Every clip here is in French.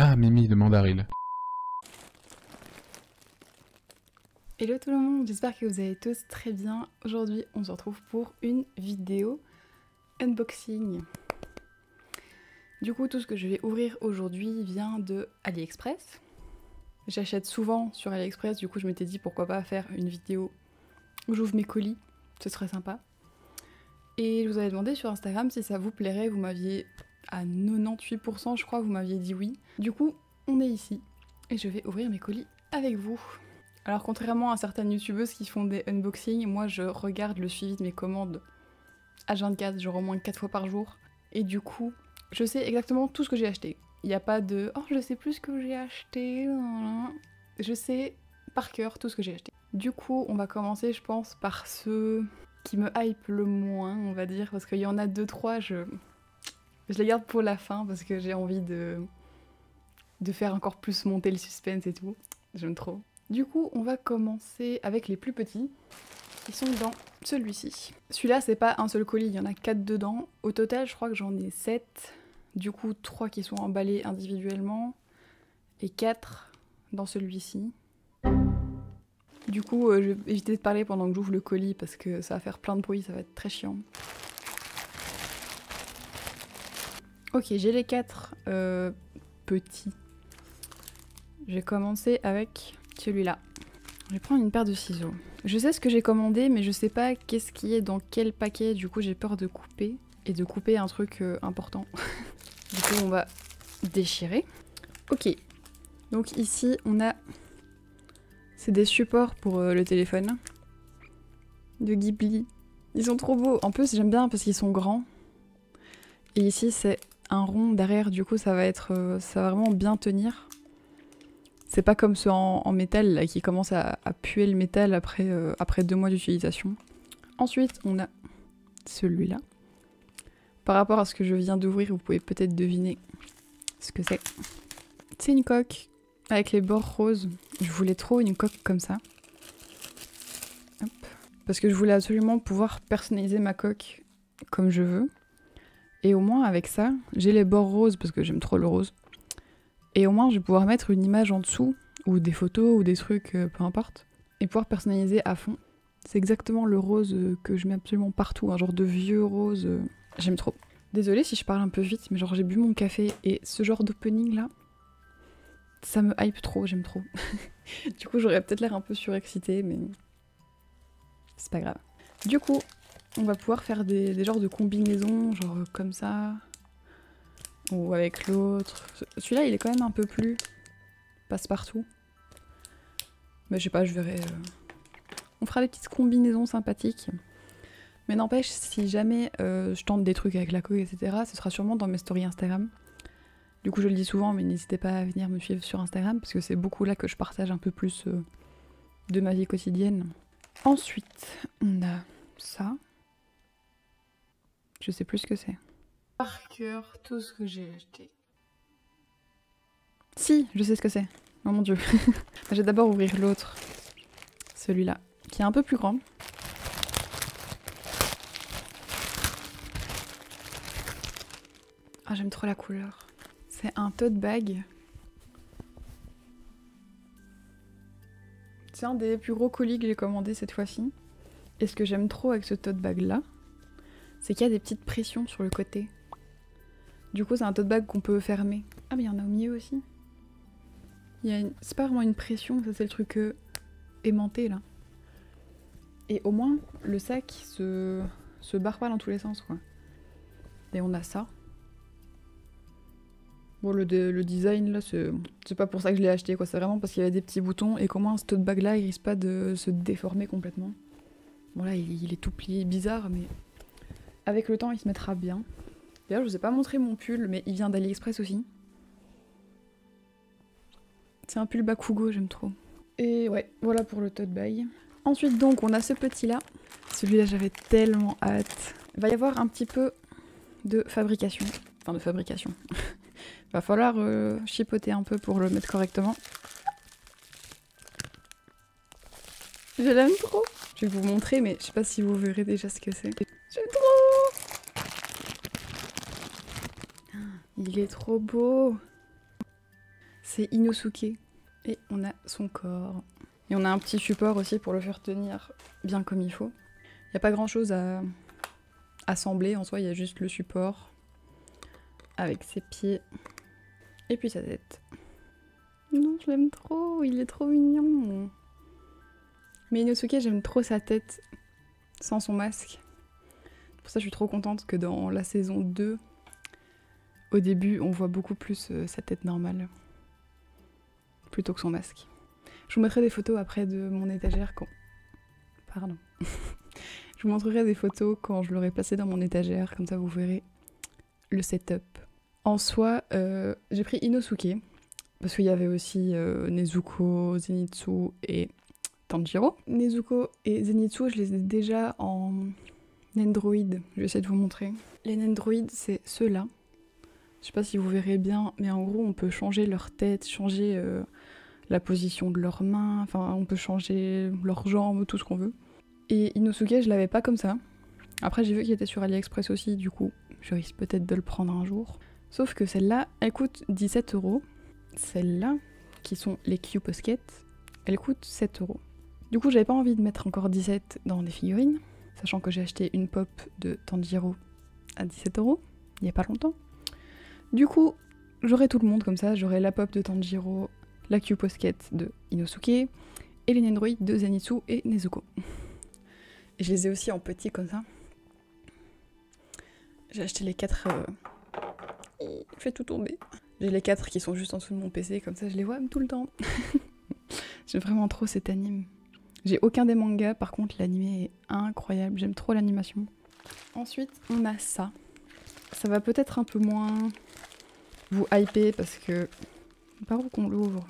Ah, Mimi de Mandaril. Hello tout le monde, j'espère que vous allez tous très bien. Aujourd'hui, on se retrouve pour une vidéo unboxing. Du coup, tout ce que je vais ouvrir aujourd'hui vient de AliExpress. J'achète souvent sur AliExpress, du coup je m'étais dit pourquoi pas faire une vidéo où j'ouvre mes colis, ce serait sympa. Et je vous avais demandé sur Instagram si ça vous plairait, vous m'aviez à 98% je crois, vous m'aviez dit oui. Du coup, on est ici et je vais ouvrir mes colis avec vous. Alors contrairement à certaines youtubeuses qui font des unboxings, moi je regarde le suivi de mes commandes à 24, genre au moins 4 fois par jour. Et du coup, je sais exactement tout ce que j'ai acheté. Il n'y a pas de oh je sais plus ce que j'ai acheté. Je sais par cœur tout ce que j'ai acheté. Du coup, on va commencer je pense par ceux qui me hype le moins, on va dire, parce qu'il y en a deux trois, je je les garde pour la fin parce que j'ai envie de faire encore plus monter le suspense et tout. J'aime trop. Du coup, on va commencer avec les plus petits, qui sont dans celui-ci. Celui-là, c'est pas un seul colis, il y en a 4 dedans. Au total, je crois que j'en ai 7. Du coup, 3 qui sont emballés individuellement, et 4 dans celui-ci. Du coup, euh, je vais éviter de parler pendant que j'ouvre le colis, parce que ça va faire plein de bruit, ça va être très chiant. Ok, j'ai les 4 euh, petits. Je vais commencer avec celui-là. Je vais prendre une paire de ciseaux. Je sais ce que j'ai commandé, mais je sais pas qu'est-ce qui est dans quel paquet. Du coup, j'ai peur de couper et de couper un truc euh, important. du coup, on va déchirer. Ok. Donc ici, on a... C'est des supports pour euh, le téléphone. De Ghibli. Ils sont trop beaux. En plus, j'aime bien parce qu'ils sont grands. Et ici, c'est un rond derrière. Du coup, ça va être... Euh, ça va vraiment bien tenir. C'est pas comme ceux en, métal qui commencent à, puer le métal après, euh, après deux mois d'utilisation. Ensuite, on a celui-là. Par rapport à ce que je viens d'ouvrir, vous pouvez peut-être deviner ce que c'est. C'est une coque avec les bords roses. Je voulais trop une coque comme ça. Parce que je voulais absolument pouvoir personnaliser ma coque comme je veux. Et au moins avec ça, j'ai les bords roses parce que j'aime trop le rose. Et au moins, je vais pouvoir mettre une image en dessous, ou des photos, ou des trucs, euh, peu importe, et pouvoir personnaliser à fond. C'est exactement le rose euh, que je mets absolument partout, un genre de vieux rose. Euh, j'aime trop. Désolée si je parle un peu vite, mais genre j'ai bu mon café et ce genre d'opening là, ça me hype trop, j'aime trop. du coup, j'aurais peut-être l'air un peu surexcitée, mais c'est pas grave. Du coup, on va pouvoir faire des, genres de combinaisons, genre comme ça, ou avec l'autre. Celui-là, il est quand même un peu plus passe-partout. Mais je sais pas, je verrai. Euh. On fera des petites combinaisons sympathiques. Mais n'empêche, si jamais euh, je tente des trucs avec la coque, etc., ce sera sûrement dans mes stories Instagram. Du coup, je le dis souvent, mais n'hésitez pas à venir me suivre sur Instagram, parce que c'est beaucoup là que je partage un peu plus euh, de ma vie quotidienne. Ensuite, on a ça. Je sais plus ce que c'est par cœur tout ce que j'ai acheté. Si, je sais ce que c'est. Oh mon dieu. je vais d'abord ouvrir l'autre. Celui-là, qui est un peu plus grand. Ah, j'aime trop la couleur. C'est un tote bag. C'est un des plus gros colis que j'ai commandé cette fois-ci. Et ce que j'aime trop avec ce tote bag là, c'est qu'il y a des petites pressions sur le côté. Du coup, c'est un tote bag qu'on peut fermer. Ah, mais il y en a au milieu aussi. C'est pas vraiment une pression, ça c'est le truc euh, aimanté là. Et au moins, le sac se... se barre pas dans tous les sens quoi. Et on a ça. Bon, le, le design là, c'est pas pour ça que je l'ai acheté quoi. C'est vraiment parce qu'il y avait des petits boutons et moins ce tote bag là, il risque pas de se déformer complètement. Bon, là, il est tout plié bizarre, mais avec le temps, il se mettra bien. D'ailleurs, je vous ai pas montré mon pull, mais il vient d'AliExpress aussi. C'est un pull Bakugo, j'aime trop. Et ouais, voilà pour le tote bag. Ensuite, donc, on a ce petit-là. Celui-là, j'avais tellement hâte. Il va y avoir un petit peu de fabrication. Enfin, de fabrication. va falloir euh, chipoter un peu pour le mettre correctement. Je l'aime trop. Je vais vous montrer, mais je sais pas si vous verrez déjà ce que c'est. J'aime trop Il est trop beau c'est Inosuke. Et on a son corps. Et on a un petit support aussi pour le faire tenir bien comme il faut. Il n'y a pas grand chose à assembler en soi, il y a juste le support avec ses pieds et puis sa tête. Non, je l'aime trop, il est trop mignon. Mais Inosuke, j'aime trop sa tête sans son masque. Pour ça, je suis trop contente que dans la saison 2, au début, on voit beaucoup plus euh, sa tête normale plutôt que son masque. Je vous mettrai des photos après de mon étagère quand. Pardon. je vous montrerai des photos quand je l'aurai placé dans mon étagère, comme ça vous verrez le setup. En soi, euh, j'ai pris Inosuke, parce qu'il y avait aussi euh, Nezuko, Zenitsu et Tanjiro. Nezuko et Zenitsu, je les ai déjà en Nendroid. Je vais essayer de vous montrer. Les Nendroid, c'est ceux-là. Je sais pas si vous verrez bien, mais en gros, on peut changer leur tête, changer euh, la position de leurs mains, enfin, on peut changer leurs jambes, tout ce qu'on veut. Et Inosuke, je l'avais pas comme ça. Après, j'ai vu qu'il était sur AliExpress aussi, du coup, je risque peut-être de le prendre un jour. Sauf que celle-là, elle coûte 17 euros. Celles-là, qui sont les Q Posket, elles coûtent 7 euros. Du coup, j'avais pas envie de mettre encore 17 dans des figurines, sachant que j'ai acheté une pop de Tanjiro à 17 euros, il y a pas longtemps. Du coup, j'aurai tout le monde comme ça, j'aurai la pop de Tanjiro, la Q Posket de Inosuke, et les Nendroid de Zenitsu et Nezuko. Et je les ai aussi en petit comme ça. J'ai acheté les 4... Euh... fait tout tomber. J'ai les 4 qui sont juste en dessous de mon PC, comme ça je les vois tout le temps. J'aime vraiment trop cet anime. J'ai aucun des mangas, par contre l'anime est incroyable, j'aime trop l'animation. Ensuite, on a ça. Ça va peut-être un peu moins vous hyper parce que... Par où qu'on l'ouvre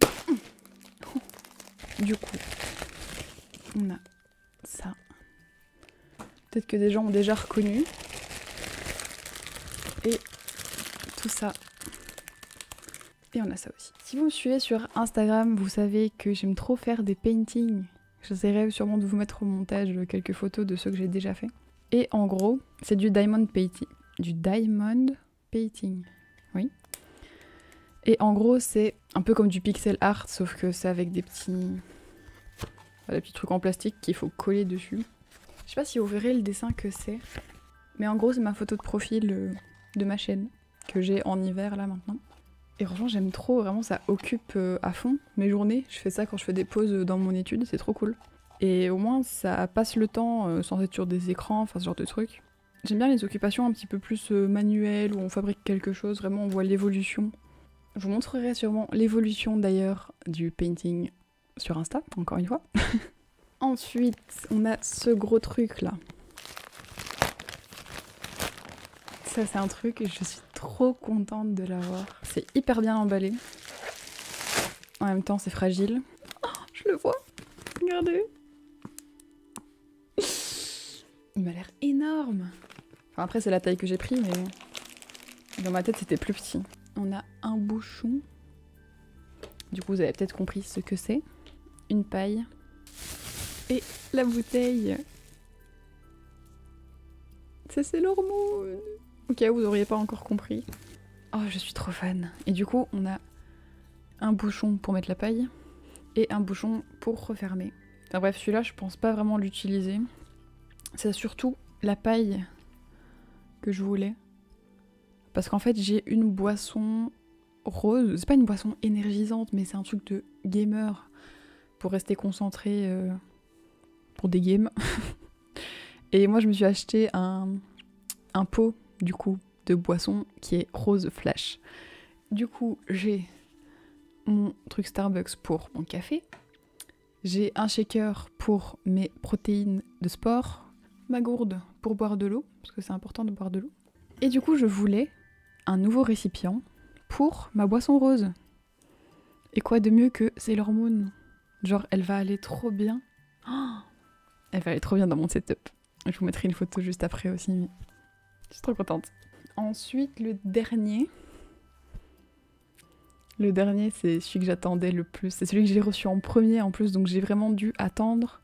Du coup, on a ça. Peut-être que des gens ont déjà reconnu. Et tout ça. Et on a ça aussi. Si vous me suivez sur Instagram, vous savez que j'aime trop faire des paintings. J'essaierai sûrement de vous mettre au montage quelques photos de ceux que j'ai déjà fait. Et en gros, c'est du diamond painting. Du diamond painting. Oui. Et en gros, c'est un peu comme du pixel art, sauf que c'est avec des petits... des petits trucs en plastique qu'il faut coller dessus. Je sais pas si vous verrez le dessin que c'est. Mais en gros, c'est ma photo de profil euh, de ma chaîne que j'ai en hiver là maintenant. Et franchement, j'aime trop, vraiment, ça occupe euh, à fond mes journées. Je fais ça quand je fais des pauses dans mon étude, c'est trop cool. Et au moins, ça passe le temps euh, sans être sur des écrans, enfin ce genre de trucs. J'aime bien les occupations un petit peu plus manuelles, où on fabrique quelque chose, vraiment on voit l'évolution. Je vous montrerai sûrement l'évolution d'ailleurs du painting sur Insta, encore une fois. Ensuite, on a ce gros truc là. Ça, c'est un truc et je suis trop contente de l'avoir. C'est hyper bien emballé. En même temps, c'est fragile. Oh, je le vois. Regardez. Il m'a l'air énorme. Enfin, après, c'est la taille que j'ai pris, mais dans ma tête, c'était plus petit. On a un bouchon. Du coup, vous avez peut-être compris ce que c'est. Une paille. Et la bouteille. C'est l'hormone. Ok, vous auriez pas encore compris. Oh, je suis trop fan. Et du coup, on a un bouchon pour mettre la paille et un bouchon pour refermer. Enfin bref, celui-là, je pense pas vraiment l'utiliser. C'est surtout la paille que je voulais. Parce qu'en fait, j'ai une boisson rose. C'est pas une boisson énergisante, mais c'est un truc de gamer pour rester concentré euh, pour des games. et moi, je me suis acheté un, un pot, du coup, de boisson qui est rose flash. Du coup, j'ai mon truc Starbucks pour mon café. J'ai un shaker pour mes protéines de sport. Ma gourde pour boire de l'eau, parce que c'est important de boire de l'eau. Et du coup, je voulais un nouveau récipient pour ma boisson rose. Et quoi de mieux que c'est l'hormone Genre, elle va aller trop bien. Oh elle va aller trop bien dans mon setup. Je vous mettrai une photo juste après aussi. Je suis trop contente. Ensuite, le dernier. Le dernier, c'est celui que j'attendais le plus. C'est celui que j'ai reçu en premier en plus, donc j'ai vraiment dû attendre.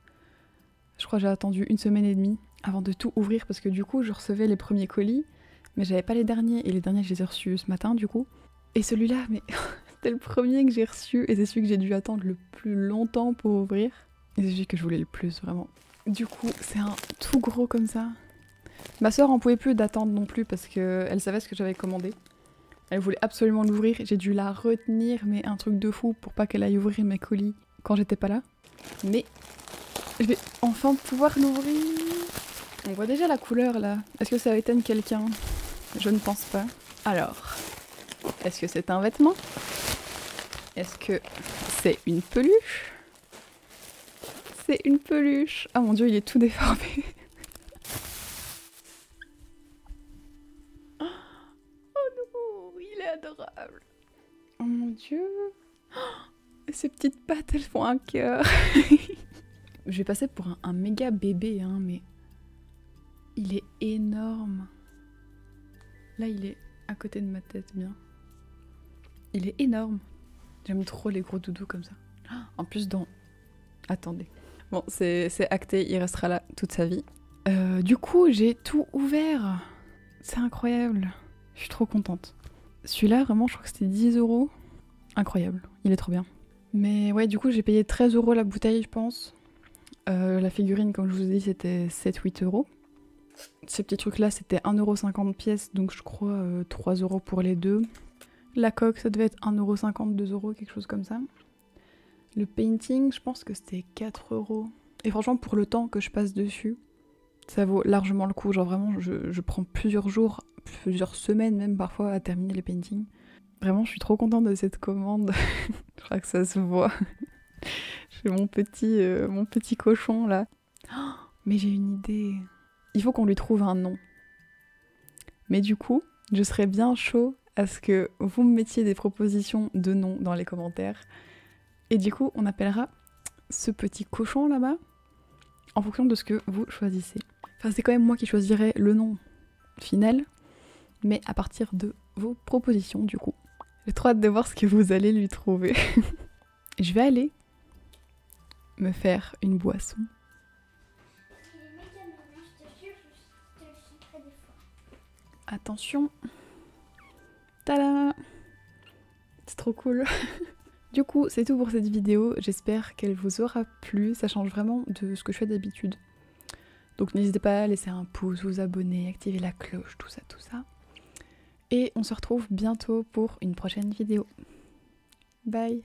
Je crois que j'ai attendu une semaine et demie avant de tout ouvrir parce que du coup, je recevais les premiers colis, mais j'avais pas les derniers. Et les derniers, je les ai reçus ce matin du coup. Et celui-là, mais C'était le premier que j'ai reçu et c'est celui que j'ai dû attendre le plus longtemps pour ouvrir. Et c'est celui que je voulais le plus, vraiment. Du coup, c'est un tout gros comme ça. Ma soeur en pouvait plus d'attendre non plus parce qu'elle savait ce que j'avais commandé. Elle voulait absolument l'ouvrir. J'ai dû la retenir, mais un truc de fou pour pas qu'elle aille ouvrir mes colis quand j'étais pas là. Mais je vais enfin pouvoir l'ouvrir. On voit déjà la couleur là. Est-ce que ça éteindre quelqu'un? Je ne pense pas. Alors, est-ce que c'est un vêtement? Est-ce que c'est une peluche? C'est une peluche. Ah mon dieu, il est tout déformé. Oh non, il est adorable. Oh mon dieu. Oh, ces petites pattes, elles font un cœur. Je vais passer pour un, un méga bébé, hein, mais il est énorme. Là, il est à côté de ma tête, bien. Il est énorme. J'aime trop les gros doudous comme ça. En plus, dans. Attendez. Bon, c'est acté, il restera là toute sa vie. Euh, du coup, j'ai tout ouvert. C'est incroyable. Je suis trop contente. Celui-là, vraiment, je crois que c'était 10 euros. Incroyable. Il est trop bien. Mais ouais, du coup, j'ai payé 13 euros la bouteille, je pense. Euh, la figurine, comme je vous ai dit, c'était 7-8 euros. Ces petits trucs-là, c'était 1,50€ pièce, donc je crois euh, 3 euros pour les deux. La coque, ça devait être 1,50€, 2 euros, quelque chose comme ça. Le painting, je pense que c'était 4 euros. Et franchement, pour le temps que je passe dessus, ça vaut largement le coup. Genre vraiment, je, je prends plusieurs jours, plusieurs semaines même parfois à terminer les paintings. Vraiment, je suis trop contente de cette commande. je crois que ça se voit. j'ai mon petit, euh, mon petit cochon là. Oh, mais j'ai une idée. Il faut qu'on lui trouve un nom. Mais du coup, je serais bien chaud à ce que vous me mettiez des propositions de noms dans les commentaires. Et du coup, on appellera ce petit cochon là-bas en fonction de ce que vous choisissez. Enfin, c'est quand même moi qui choisirai le nom final, mais à partir de vos propositions du coup. J'ai trop hâte de voir ce que vous allez lui trouver. je vais aller me faire une boisson. Attention. Tada C'est trop cool. du coup, c'est tout pour cette vidéo. J'espère qu'elle vous aura plu. Ça change vraiment de ce que je fais d'habitude. Donc n'hésitez pas à laisser un pouce, vous abonner, activer la cloche, tout ça, tout ça. Et on se retrouve bientôt pour une prochaine vidéo. Bye